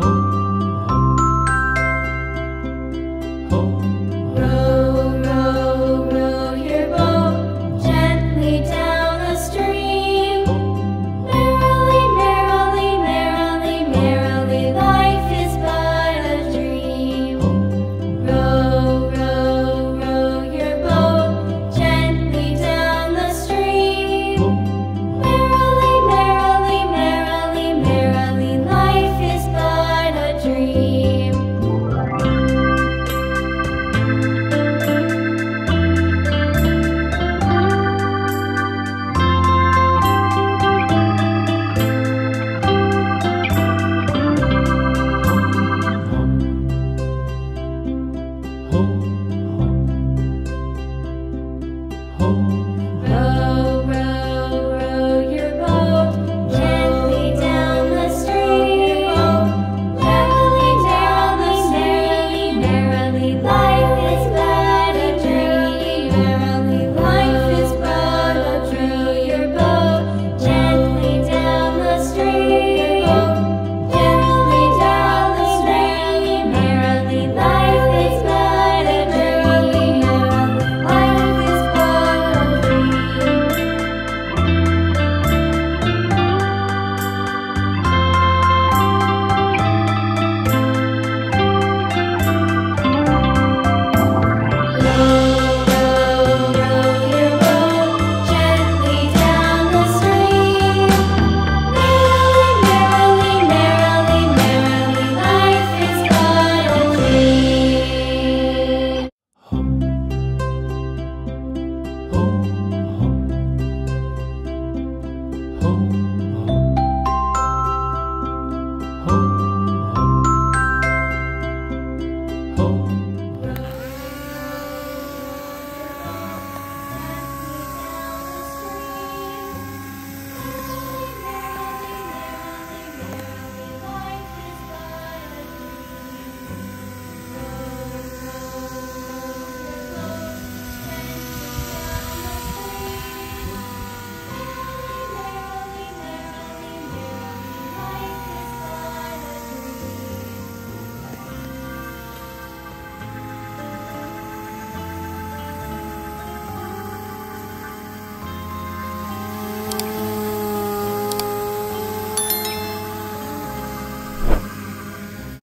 哦